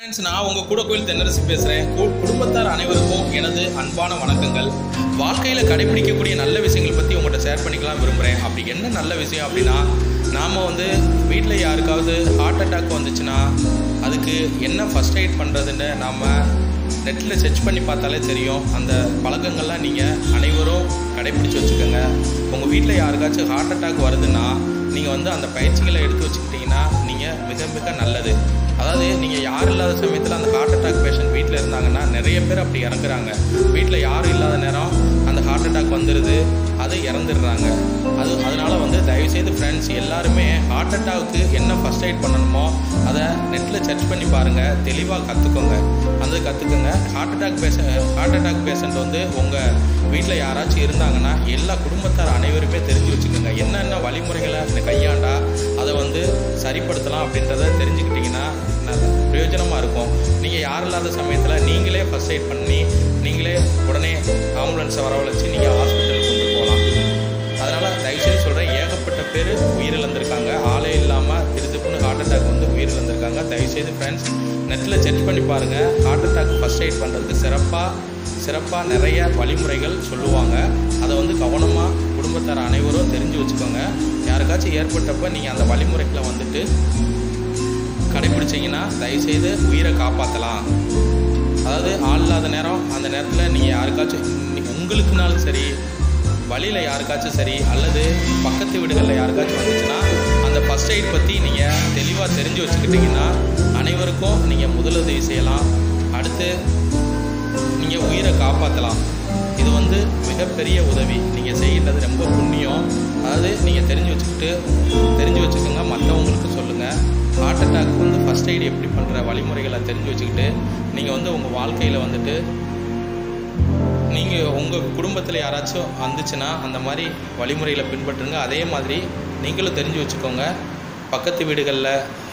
Friends நான் உங்கள் கூட கோயில் தென்னரசு பேசுகிறேன் குடும்பத்தார் அனைவருக்கும் எனது அன்பான வணக்கங்கள். வாழ்க்கையில் கடைபிடிக்கக்கூடிய நல்ல விஷயங்கள் பற்றி உங்கள்கிட்ட ஷேர் பண்ணிக்கலாம் விரும்புகிறேன் அப்படி என்ன நல்ல விஷயம் அப்படின்னா நாம் வந்து வீட்டில் யாருக்காவது ஹார்ட் அட்டாக் வந்துச்சுன்னா அதுக்கு என்ன ஃபஸ்ட் எய்ட் பண்ணுறதுன்னு நாம் நெட்டில் சர்ச் பண்ணி பார்த்தாலே தெரியும். அந்த பழக்கங்கள்லாம் நீங்கள் அனைவரும் கடைபிடிச்சு வச்சுக்கோங்க. உங்கள் வீட்டில் யாருக்காச்சும் ஹார்ட் அட்டாக் வருதுன்னா நீங்கள் வந்து அந்த பயிற்சிகளை எடுத்து வச்சுக்கிட்டிங்கன்னா நீங்கள் மிக மிக நல்லது. யாரும் இல்லாத சமயத்தில் அந்த ஹார்ட் அட்டாக் பேஷண்ட் வீட்டில் இருந்தாங்கன்னா நிறைய பேர் அப்படி இறங்குறாங்க வீட்டில் யாரும் இல்லாத நேரம் அந்த ஹார்ட் அட்டாக் வந்துடுது அது இறந்துடுறாங்க. அது அதனால் வந்து தயவுசெய்து ஃப்ரெண்ட்ஸ் எல்லாருமே ஹார்ட் அட்டாக்கு என்ன ஃபஸ்ட் எய்ட் பண்ணணுமோ அதை நெட்டில் சர்ச் பண்ணி பாருங்கள் தெளிவாக கற்றுக்கோங்க அந்த கற்றுக்குங்க heart attack patient heart attack patient வந்து உங்கள் வீட்டில் யாராச்சும் இருந்தாங்கன்னா எல்லா குடும்பத்தார் அனைவருமே தெரிஞ்சு வச்சுக்கோங்க. என்னென்ன நீங்கள் யாரும் இல்லாத சமயத்தில் நீங்களே ஃபஸ்ட் எய்ட் பண்ணி நீங்களே உடனே ஆம்புலன்ஸை வரவழைச்சு நீங்கள் ஹாஸ்பிட்டலுக்கு கொண்டு போகலாம். அதனால் தயவுசெய்து சொல்கிறேன் ஏகப்பட்ட பேர் உயிரிழந்திருக்காங்க. ஆளே இல்லாமல் திருத்துப்புன்னு ஹார்ட் அட்டாக் வந்து உயிரிழந்திருக்காங்க. தயவுசெய்து ஃப்ரெண்ட்ஸ் நெட்டில் செக் பண்ணி பாருங்கள் ஹார்ட் அட்டாக் ஃபஸ்ட் எய்ட் பண்ணுறதுக்கு சிறப்பாக சிறப்பாக நிறைய வழிமுறைகள் சொல்லுவாங்க. அதை வந்து கவனமாக குடும்பத்தார் அனைவரும் தெரிஞ்சு வச்சுக்கோங்க. யாருக்காச்சும் ஏற்பட்டப்போ நீங்கள் அந்த வழிமுறைகளை வந்துட்டு கடைபிடிச்சிங்கன்னா தயவுசெய்து உயிரை காப்பாற்றலாம் அதாவது ஆள் இல்லாத நேரம் அந்த நேரத்தில் நீங்கள் யாருக்காச்சும் உங்களுக்குனாலும் சரி வழியில் யாருக்காச்சும் சரி அல்லது பக்கத்து வீடுகளில் யாருக்காச்சும் வந்துச்சுன்னா அந்த ஃபஸ்ட் எய்ட் பற்றி நீங்கள் தெளிவாக தெரிஞ்சு வச்சுக்கிட்டிங்கன்னா அனைவருக்கும் நீங்கள் முதலுதவி செய்யலாம். அடுத்து நீங்கள் உயிரை காப்பாற்றலாம் இது வந்து மிகப்பெரிய உதவி. நீங்கள் செய்கின்றது ரொம்ப புண்ணியம். அதாவது நீங்கள் தெரிஞ்சு வச்சுக்கிட்டு தெரிஞ்சு வச்சுக்கோங்க. மற்றவங்களுக்கு சொல்லுங்கள் ஹார்ட் அட்டாக் வந்து ஃபஸ்ட் எய்ட் எப்படி பண்ணுற வழிமுறைகளை தெரிஞ்சு வச்சுக்கிட்டு நீங்கள் வந்து உங்கள் வாழ்க்கையில் வந்துட்டு நீங்கள் உங்கள் குடும்பத்தில் யாராச்சும் வந்துச்சுன்னா அந்த மாதிரி வழிமுறைகளை பின்பற்றுங்க. அதே மாதிரி நீங்களும் தெரிஞ்சு வச்சுக்கோங்க. பக்கத்து வீடுகளில்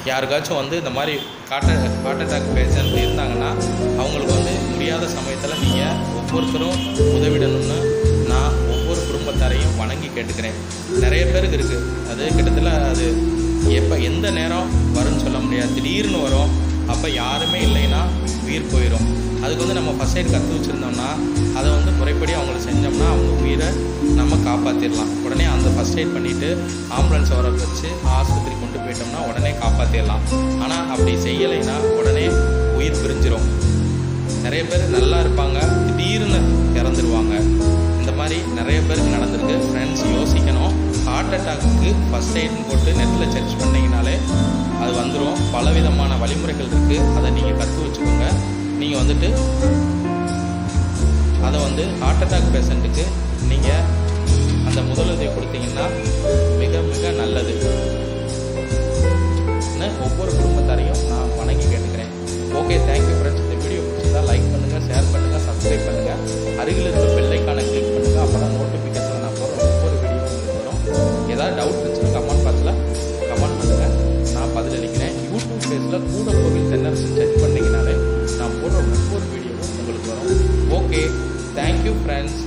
யாருக்காச்சும் வந்து இந்த மாதிரி ஹார்ட் ஹார்ட் அட்டாக் பேஷண்ட் இருந்தாங்கன்னா அவங்களுக்கு வந்து முடியாத சமயத்தில் நீங்கள் ஒவ்வொருத்தரும் உதவிடணும்னு நான் ஒவ்வொரு குடும்பத்தாரையும் வணங்கி கேட்டுக்கிறேன். நிறைய பேருக்கு இருக்குது அது கிட்டத்தட்ட அது எப்போ எந்த நேரம் வரும்னு சொல்ல முடியாது. திடீர்னு வரும். அப்போ யாருமே இல்லைன்னா உயிர் போயிடும் அதுக்கு வந்து நம்ம ஃபஸ்ட் எய்ட் கற்று வச்சுருந்தோம்னா அதை வந்து முறைப்படி அவங்களுக்கு செஞ்சோம்னா அவங்க உயிரை நம்ம காப்பாற்றிடலாம் உடனே அந்த ஃபஸ்ட் எய்ட் பண்ணிவிட்டு ஆம்புலன்ஸ் வர வச்சு ஆஸ்பத்திரி கொண்டு போயிட்டோம்னா உடனே காப்பாற்றிடலாம் ஆனால் அப்படி செய்யலைன்னா உடனே உயிர் பிரிஞ்சிடும் நிறைய பேர் நல்லா இருப்பாங்க. திடீர்னு இறந்துருவாங்க. இந்த மாதிரி நிறைய பேருக்கு நடந்திருக்கு. ஃப்ரெண்ட்ஸ் யோசிக்கணும். ஹார்ட் அட்டாக்கு ஃபஸ்ட் எய்ட் நெட்டில் சர்ச் பண்ணிங்கனாலே அது வந்துடும் பலவிதமான வழிமுறைகள் இருக்குது அதை நீங்கள் கற்று வச்சுக்கோங்க. நீங்கள் வந்துட்டு அதை வந்து ஹார்ட் அட்டாக் பேஷண்ட்டுக்கு நீங்கள் அந்த முதலுதவி கொடுத்தீங்கன்னா மிக மிக நல்லது. ஒவ்வொரு குடும்பம் Thank you, friends.